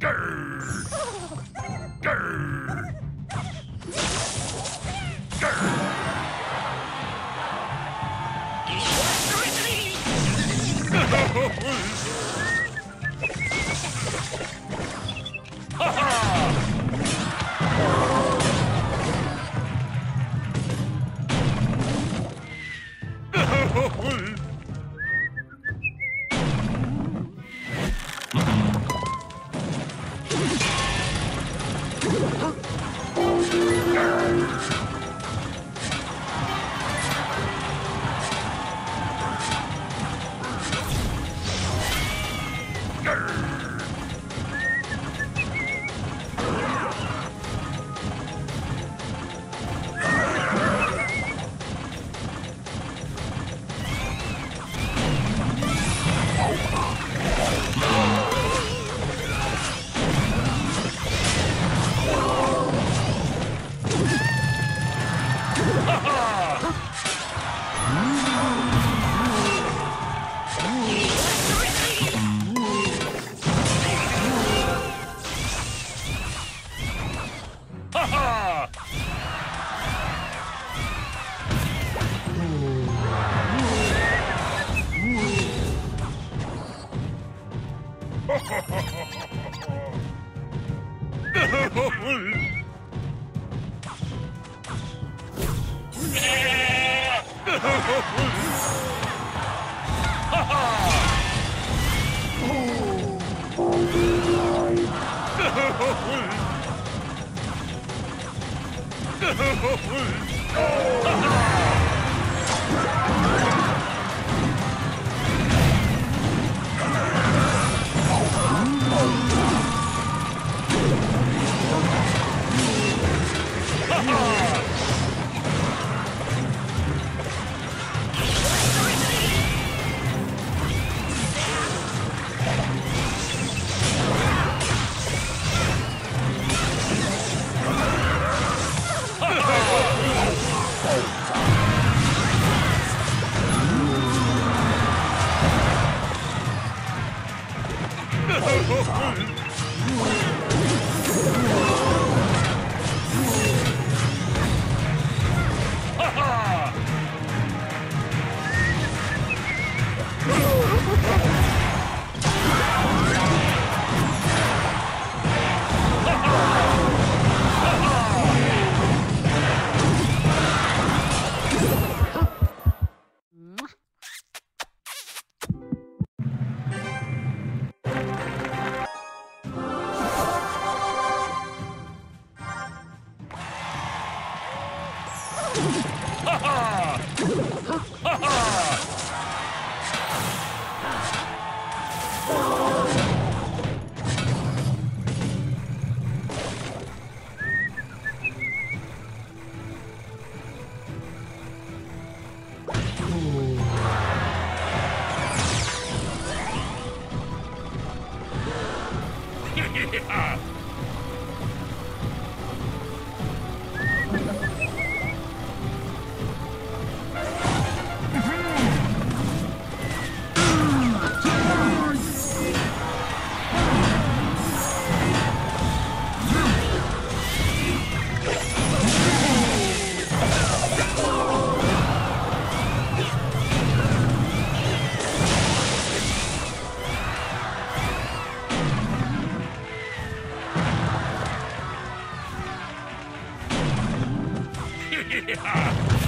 Grr! Grr! Huh? Ha ha! Oh! Yeah! Yeah.